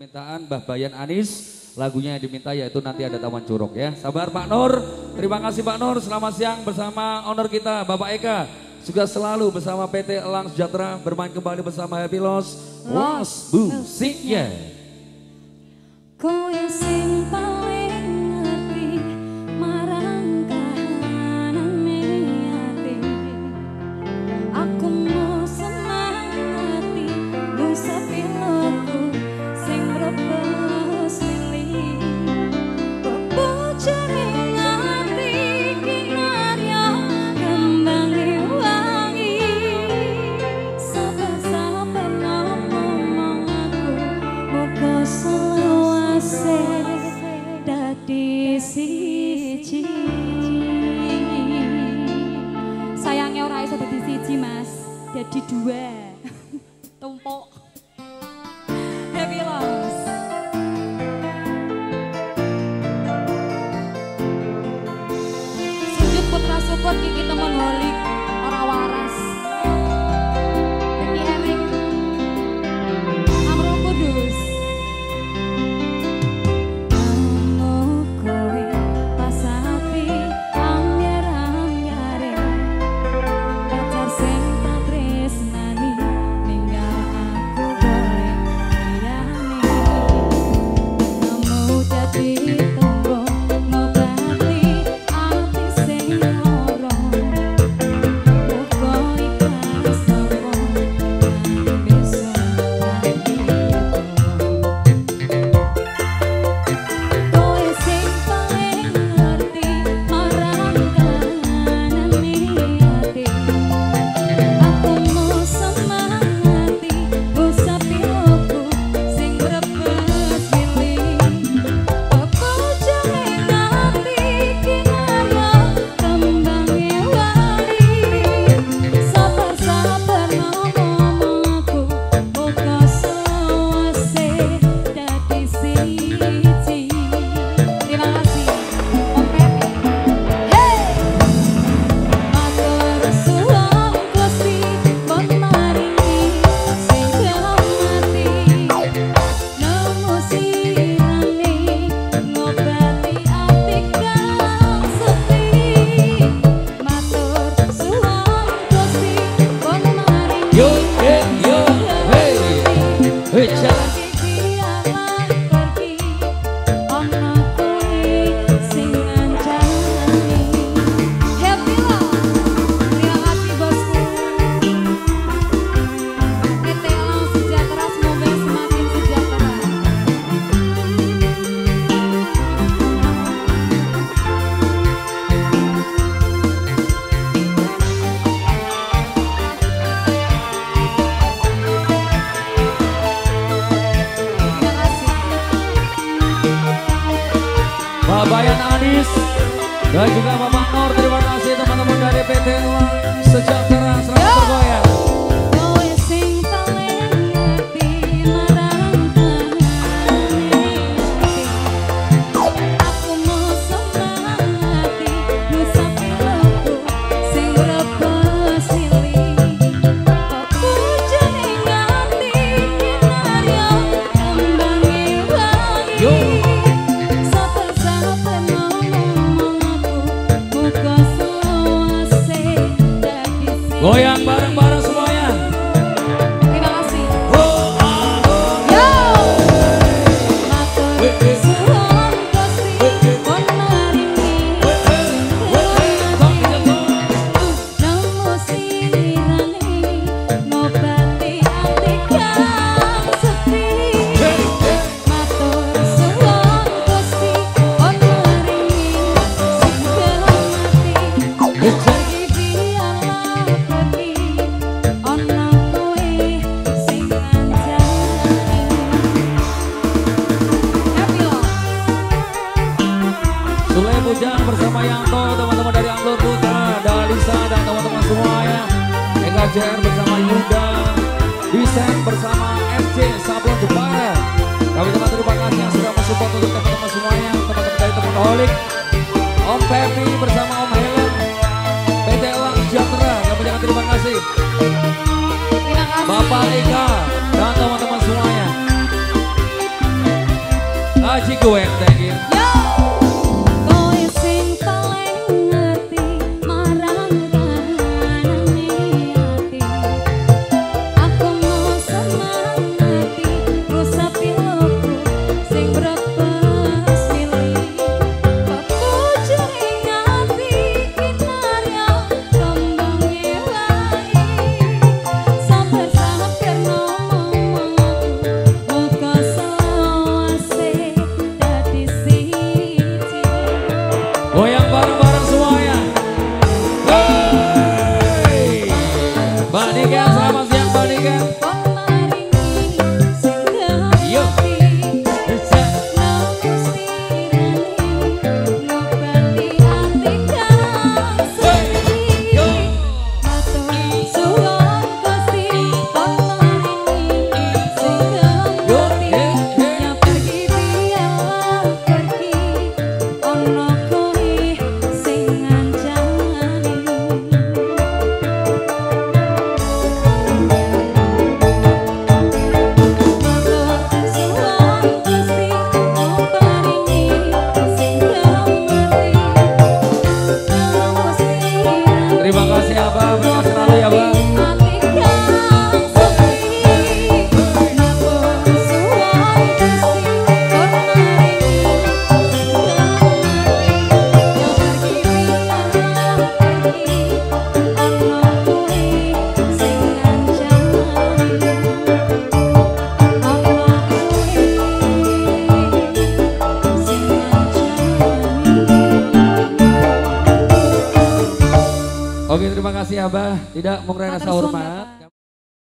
permintaan Mbah Bayan Anis. Lagunya yang diminta yaitu nanti ada Taman Curug ya. Sabar Pak Nur. Terima kasih Pak Nur. Selamat siang bersama owner kita Bapak Eka. Juga selalu bersama PT Elang Sejahtera bermain kembali bersama Happy Loss. Los musiknya. Kau Dadi dua. Tumpuk. Happy loss. Sujud putra syukur kiki temen holik Bayan Anis dan juga Bapak Nur. Terima kasih teman-teman dari PT Elang Sejahtera. Goyang bareng-bareng Sule Bujang bersama Yanto, teman-teman dari Angklur Putra, Dalisa dan teman-teman semuanya. Eka JR bersama Yuda, Desain bersama FC Sablon Jepara. Kami teman terima kasih yang sudah mensupport untuk teman-teman semuanya, teman-teman dari teman Holik, Om Pepi bersama Om Helen, PT Elang Sejahtera. Kami jangan terima kasih. Terima kasih. Bapak Eka kasih Abah. Tidak mengurangi rasa hormat.